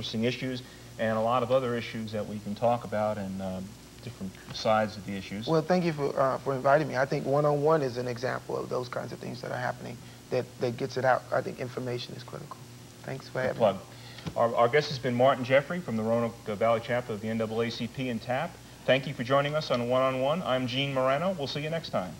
interesting issues and a lot of other issues that we can talk about and um, different sides of the issues. Well, thank you for, uh, for inviting me. I think one-on-one is an example of those kinds of things that are happening that, that gets it out. I think information is critical. Thanks for having plug. me. Our, our guest has been Martin Jeffrey from the Roanoke uh, Valley chapter of the NAACP and TAP. Thank you for joining us on One on One. I'm Gene Moreno. We'll see you next time.